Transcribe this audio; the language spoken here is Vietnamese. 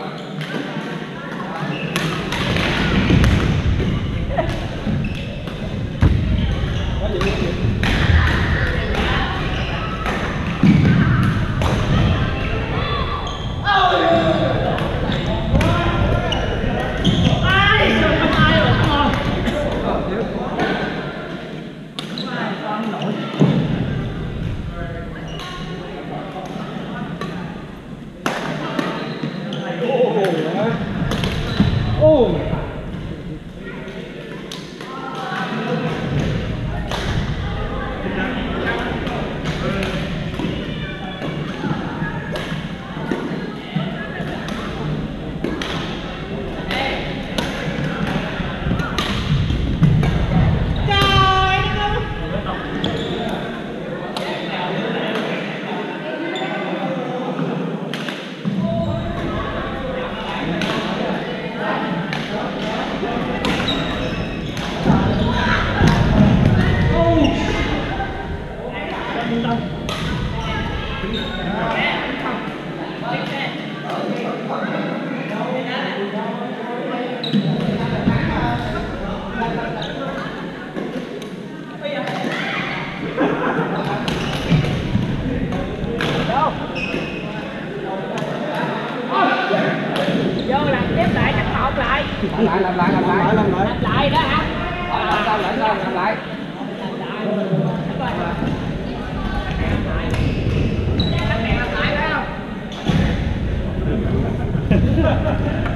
Amen. Vô làm tiếp lại cắt một lại. Làm lại làm lại làm lại. Làm lại làm lại đó hả làm lại làm lại. Làm lại Ha ha ha!